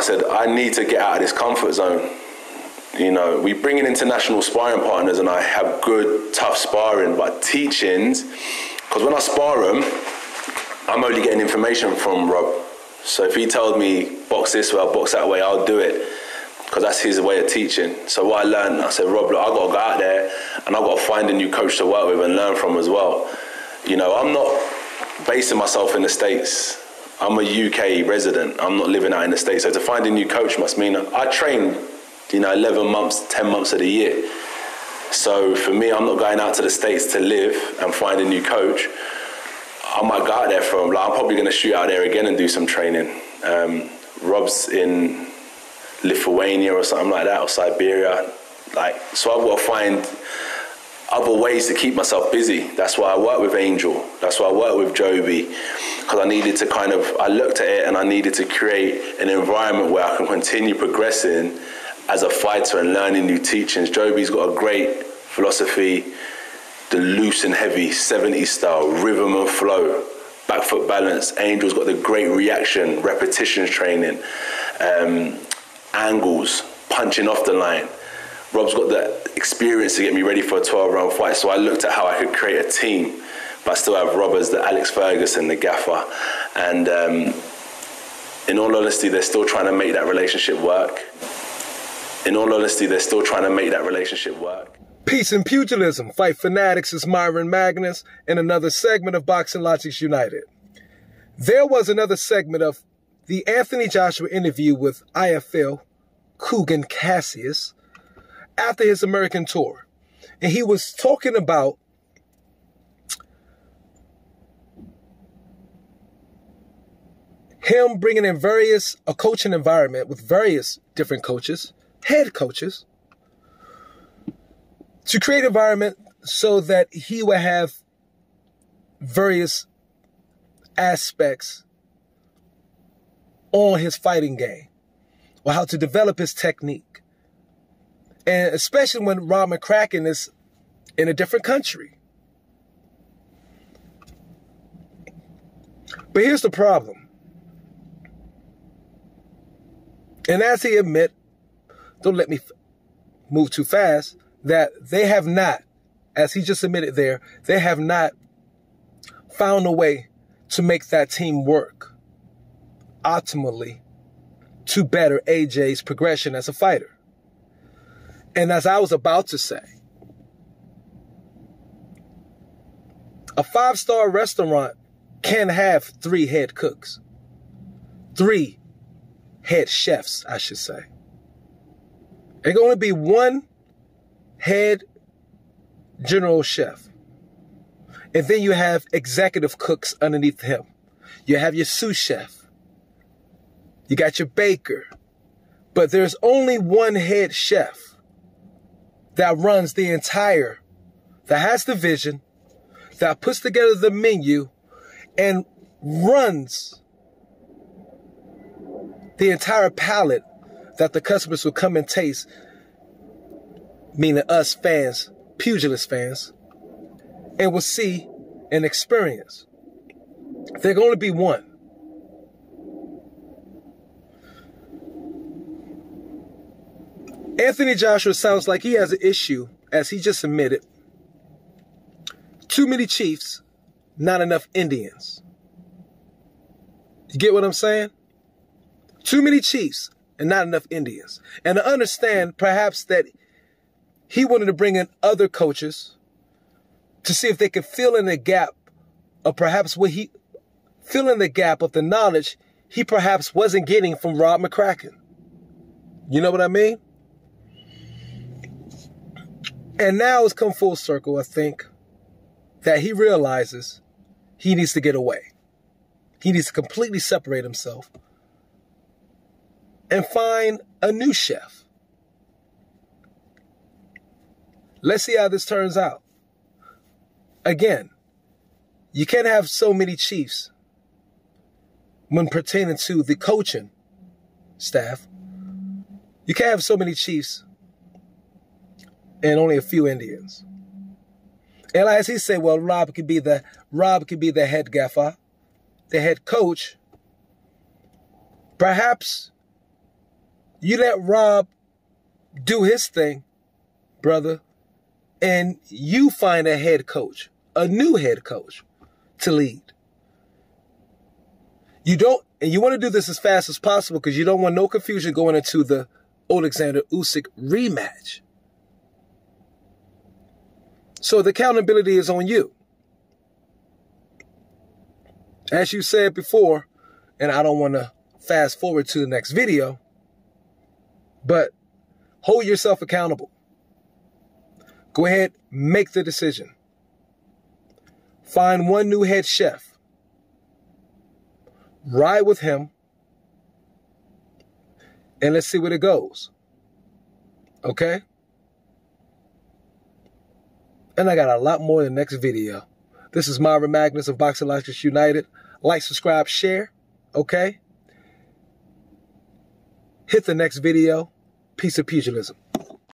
I said, I need to get out of this comfort zone. You know, we bring in international sparring partners and I have good, tough sparring, but teachings, because when I spar them, I'm only getting information from Rob. So if he told me box this way, box that way, I'll do it. Because that's his way of teaching. So what I learned, I said, Rob, look, I've got to go out there and I've got to find a new coach to work with and learn from as well. You know, I'm not basing myself in the States. I'm a UK resident. I'm not living out in the States. So to find a new coach must mean I train, you know, 11 months, 10 months of the year. So for me, I'm not going out to the States to live and find a new coach. I might go out there for, like, I'm probably going to shoot out there again and do some training. Um, Rob's in Lithuania or something like that, or Siberia. Like, so I've got to find other ways to keep myself busy. That's why I work with Angel. That's why I work with Joby, because I needed to kind of, I looked at it and I needed to create an environment where I can continue progressing as a fighter and learning new teachings. Joby's got a great philosophy, the loose and heavy 70s style, rhythm and flow, back foot balance. Angel's got the great reaction, repetitions training, um, angles, punching off the line. Rob's got the experience to get me ready for a 12 round fight. So I looked at how I could create a team, but I still have Rob as the Alex Ferguson, the gaffer. And um, in all honesty, they're still trying to make that relationship work. In all honesty, they're still trying to make that relationship work. Peace and pugilism. Fight fanatics is Myron Magnus in another segment of Boxing Logics United. There was another segment of the Anthony Joshua interview with IFL Kugan Cassius after his American tour. And he was talking about him bringing in various, a coaching environment with various different coaches, head coaches, to create an environment so that he would have various aspects on his fighting game or how to develop his technique. And especially when Rob McCracken is in a different country. But here's the problem. And as he admit, don't let me move too fast, that they have not, as he just admitted there, they have not found a way to make that team work optimally to better AJ's progression as a fighter. And as I was about to say, a five star restaurant can have three head cooks, three head chefs, I should say. Can only be one head general chef. And then you have executive cooks underneath him. You have your sous chef. You got your baker. But there's only one head chef that runs the entire, that has the vision, that puts together the menu and runs the entire palette that the customers will come and taste, meaning us fans, pugilist fans, and will see and experience. There can only be one. Anthony Joshua sounds like he has an issue, as he just admitted. Too many Chiefs, not enough Indians. You get what I'm saying? Too many Chiefs and not enough Indians. And to understand perhaps that he wanted to bring in other coaches to see if they could fill in the gap of perhaps what he fill in the gap of the knowledge he perhaps wasn't getting from Rob McCracken. You know what I mean? And now it's come full circle, I think, that he realizes he needs to get away. He needs to completely separate himself and find a new chef. Let's see how this turns out. Again, you can't have so many chiefs when pertaining to the coaching staff. You can't have so many chiefs and only a few Indians. And as he said, well, Rob could be the Rob could be the head gaffer, the head coach. Perhaps You let Rob do his thing, brother, and you find a head coach, a new head coach to lead. You don't, and you want to do this as fast as possible because you don't want no confusion going into the Alexander Usyk rematch. So the accountability is on you. As you said before, and I don't want to fast forward to the next video, but hold yourself accountable. Go ahead, make the decision. Find one new head chef. Ride with him. And let's see where it goes. Okay? And I got a lot more in the next video. This is Myron Magnus of Boxologics United. Like, subscribe, share. Okay? Hit the next video. Piece of pugilism.